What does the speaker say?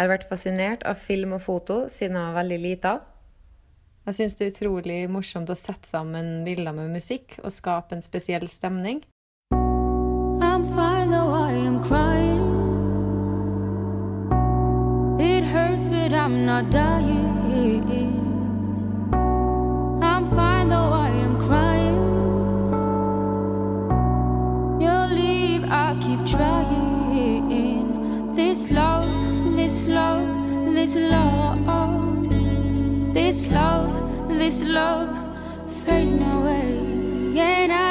Jeg har vært fascinert av film og foto siden jeg var veldig lita. Jeg syns det er utrolig morsomt å sette sammen bilder med musikk og skape en spesiell stemning. I'm fine though I am crying. It hurts, but I'm not dying. I'm fine though I am crying. You'll leave, I keep trying. This love, this love, this love, fading away. And I